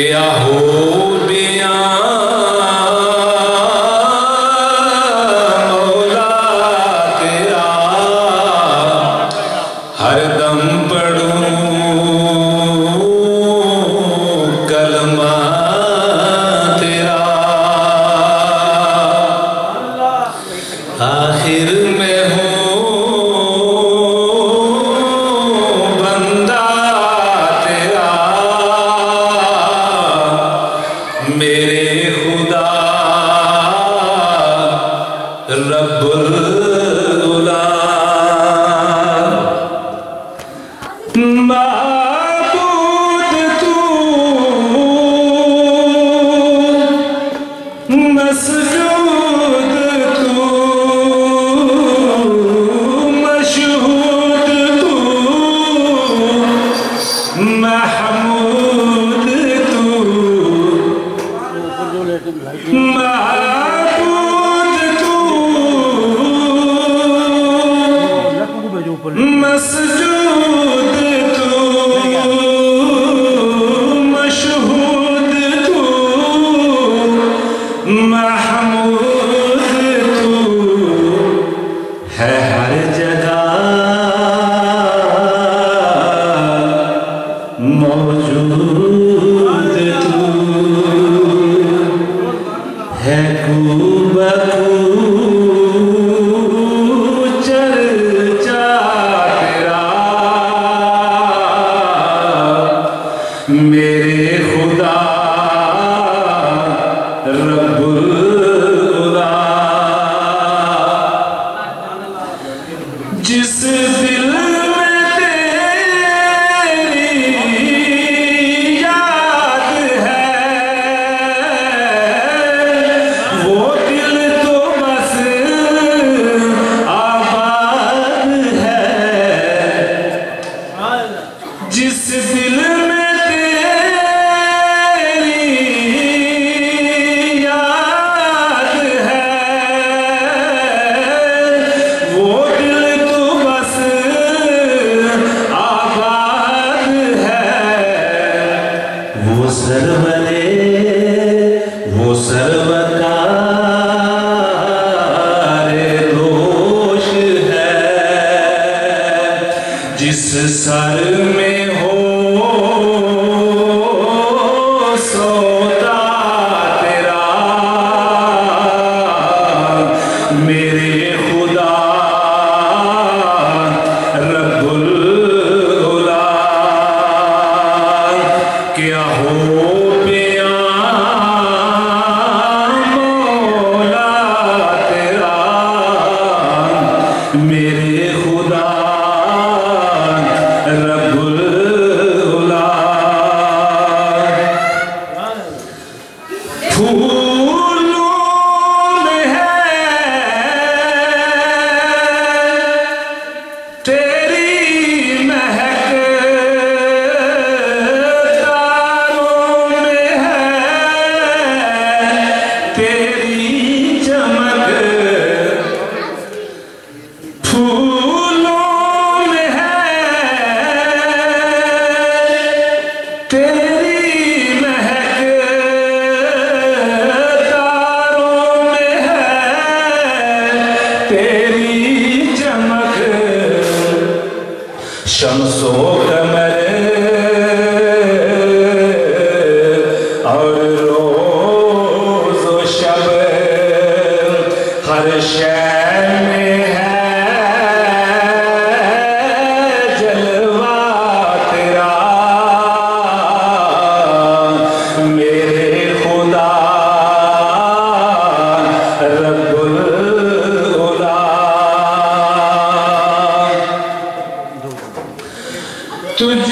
Yeah. derrudar. موجود تو ہے کو میرے جس سر میں ہو سوتا تیرا میرے خدا کیا ہو میرے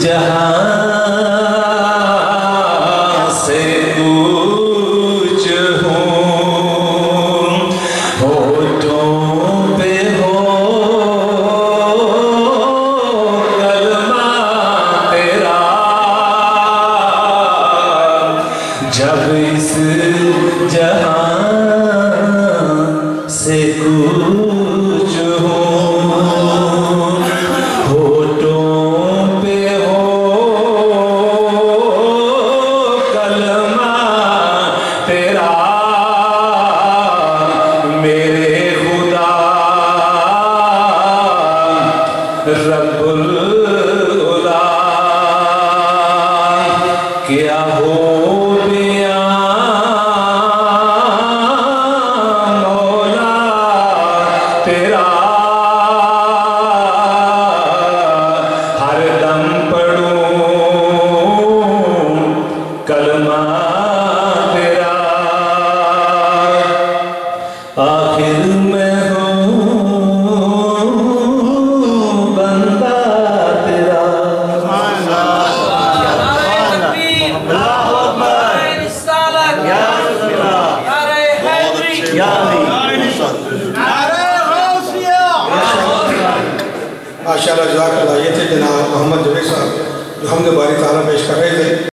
جہاں سے کچھ ہوں ہوٹوں پہ ہو کلمہ تیرا۔ جب اس جہاں سے کچھ ماشاء اللہ جزاک اللہ، یہ تھے جناب محمد جوید صاحب جو ہم نے باری تعالیٰ پیش کر رہے تھے۔